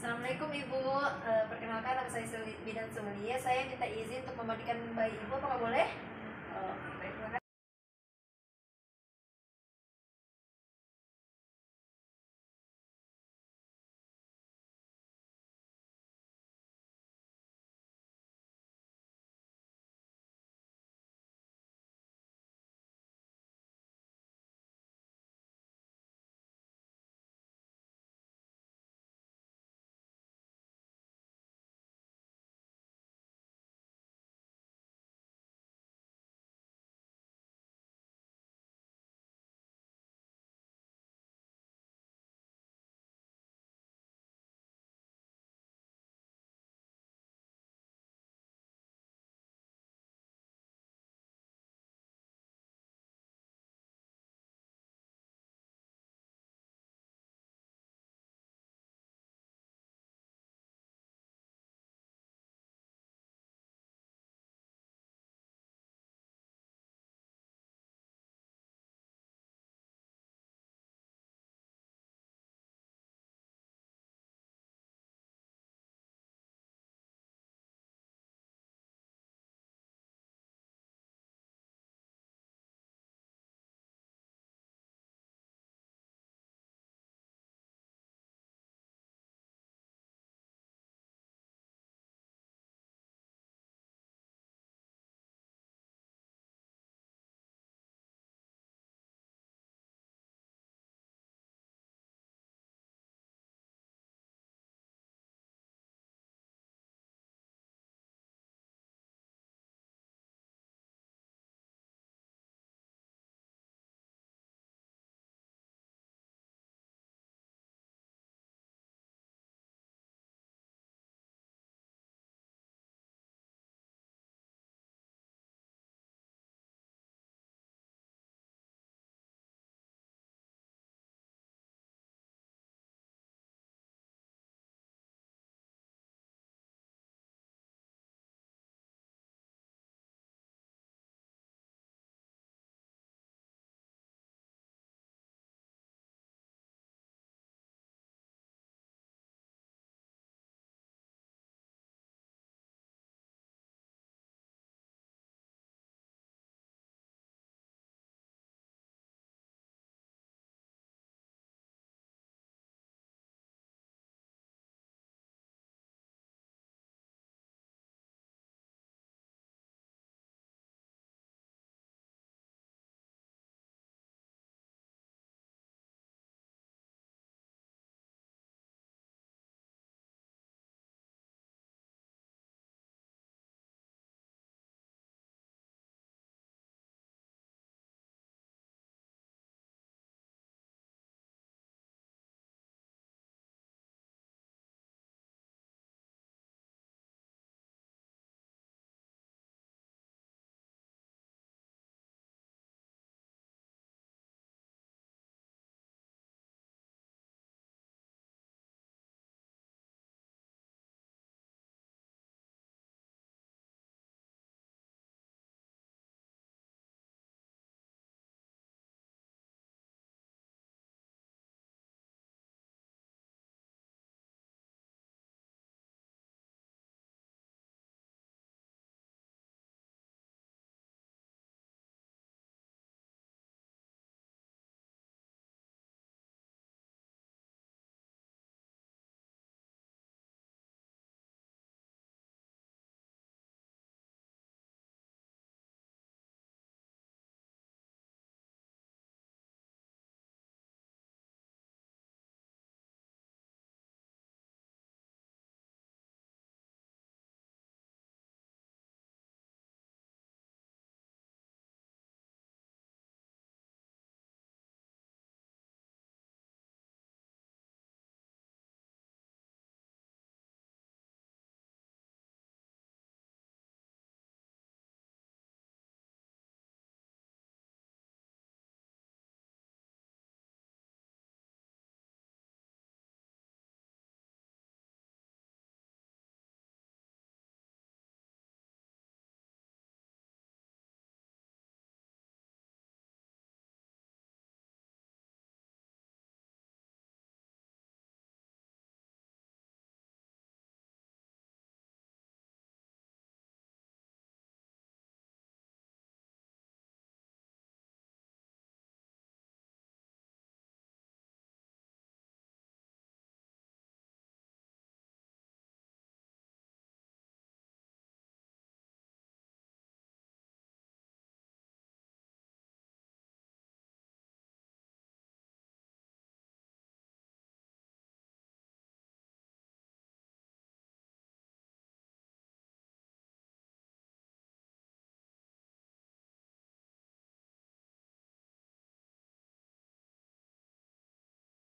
Assalamualaikum Ibu, uh, perkenalkan nama saya Bidan Sumelia. Saya minta izin untuk memandikan bayi Ibu, apakah boleh? Oh,